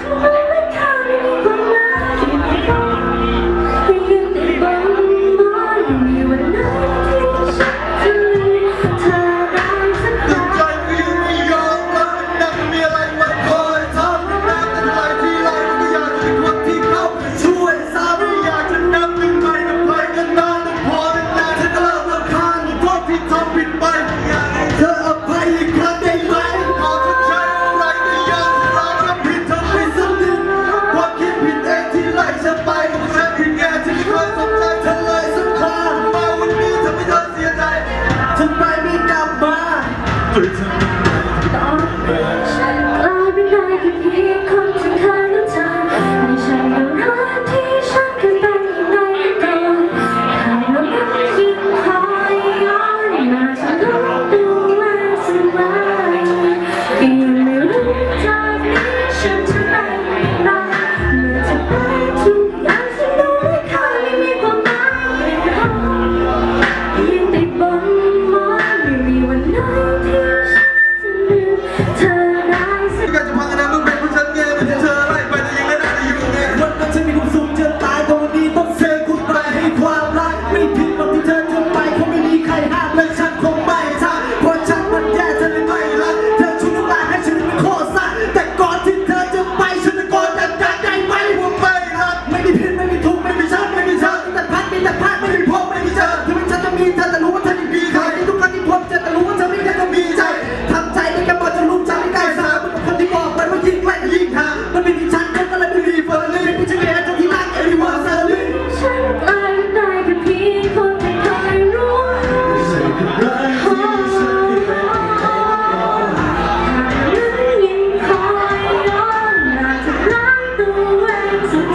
ทุ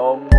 Oh.